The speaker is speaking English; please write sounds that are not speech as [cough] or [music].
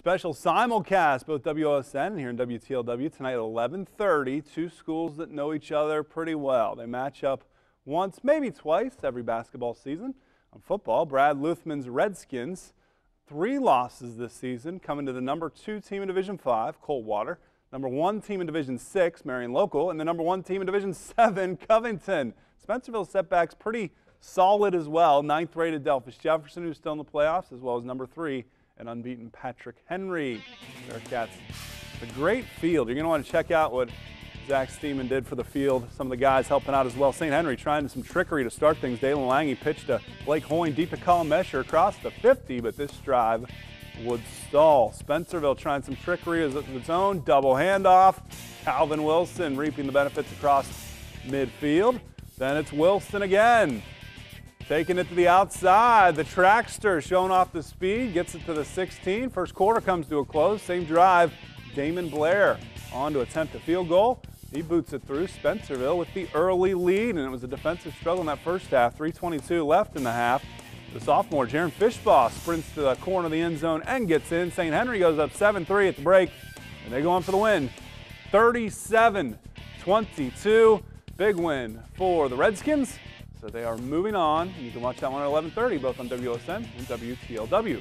Special simulcast, both WOSN and here in WTLW tonight at 11:30. Two schools that know each other pretty well. They match up once, maybe twice every basketball season. On football, Brad Luthman's Redskins, three losses this season, coming to the number two team in Division Five, Coldwater, number one team in Division Six, Marion Local, and the number one team in Division [laughs] Seven, Covington. Spencerville setbacks pretty solid as well. Ninth rated Delphos Jefferson, who's still in the playoffs, as well as number three and unbeaten Patrick Henry. Bearcats, a great field. You're going to want to check out what Zach Steeman did for the field. Some of the guys helping out as well. St. Henry trying some trickery to start things. Dalen Lange pitched to Blake Hoyne deep to Colin Mesher across the 50, but this drive would stall. Spencerville trying some trickery of its own. Double handoff. Calvin Wilson reaping the benefits across midfield. Then it's Wilson again. Taking it to the outside. The Trackster showing off the speed. Gets it to the 16. First quarter comes to a close. Same drive. Damon Blair on to attempt a field goal. He boots it through Spencerville with the early lead, and it was a defensive struggle in that first half. 3.22 left in the half. The sophomore, Jaron Fishbaugh, sprints to the corner of the end zone and gets in. St. Henry goes up 7-3 at the break, and they go on for the win. 37-22. Big win for the Redskins. So they are moving on. You can watch that one at 11:30, both on WOSN and WTLW.